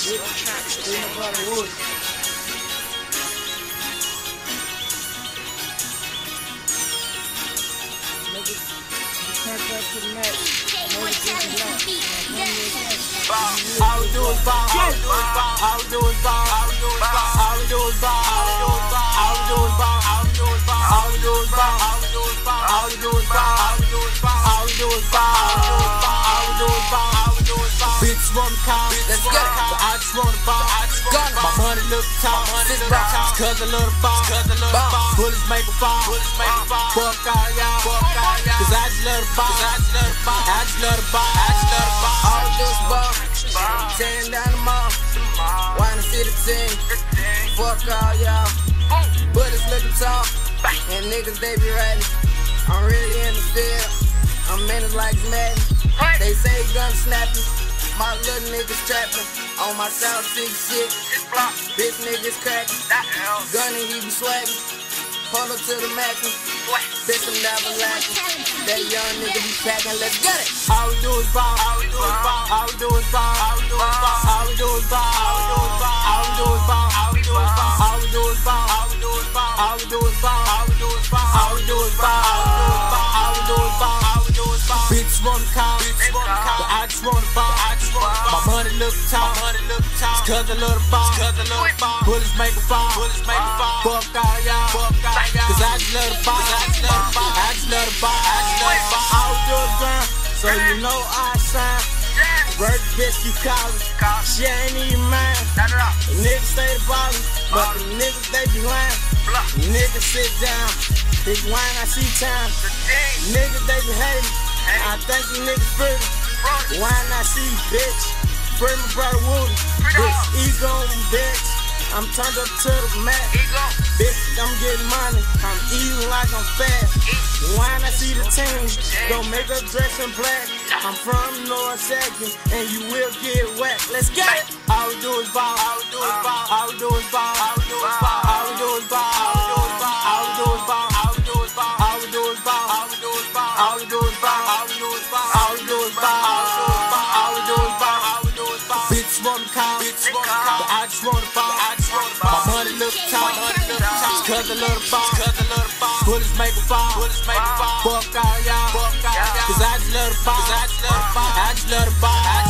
Wood. Niggas, you turned up to the max. Niggas getting loud. All we do is ball. All we do is ball. All we do is ball. All we do is ball. All we do is ball. All we do is ball. All we do is ball. All we do is ball. All we do is ball. All we do is ball. Bitch wanna call. Let's get it. But I just wanna ball. Gun. My money look tall. Six. Cause I love the ball. Cause I love the Ball. ball. Bullets make a fall. Bullets make a fall. Fuck all y'all. Fuck all y'all. Cause I just love the ball. Cause I just love the ball. I just love the ball. I just love the ball. All this ball, tearing down the mall. Wanna see the team, fuck all y'all. Bullets looking tall, and niggas they be riding. I'm really in the field, I'm menace like Madden. They say gun snapping, my little niggas trapping. On my South Six shit, bitch niggas cracking. Gunning, he be swagging. Pull up to the max, bitch I'm never lacking. That young nigga be packing, let's get it. All we do is ball. All we do is ball. All we do is ball. All we do is ball. All we do is ball. All we do is ball. All we do is ball. All we do is ball. All we do is ball. All we do is ball. All we do is ball. All we do is ball. All we do is ball. Bitch wanna call. But I just wanna ball. I just wanna ball. Money look tall. Money look tall. Cause I love the ball. Cause I love the ball. Bullets make a fall. Bullets make a ah. fall. Fuck all y'all. Fuck all y'all. Cause I just love the ball. I just love the ball. I just love the ball. I just love the ball. All we do is grind. So you know I shine. Work bitch you callin'. She ain't even mine. The niggas stay the bottom, but the niggas they be lying. Niggas sit down. Big wine, I see time. Niggas they be hating. I think you niggas pretty. YNIC, bitch. Free my brother Woody. Bitch, ego bitch. I'm turned up to the max. Bitch, I'm getting money. I'm eating like I'm fat. YNIC the team. Don't make her dress in black. I'm from North Second, and you will get wet. Let's get it. All we do is ball. All we do is ball. All we do is ball. All we do is ball. All we do is ball. All we do is ball. All we do is ball. All we do is ball. All we do is ball. All we do is ball. I just wanna ball. I just wanna. My money look tall. Cause I love the ball. Cause the make a fall. Fall. Fuck all y'all. Fuck all y'all. Cause I just love the ball. Cause I just love the. I just love the ball.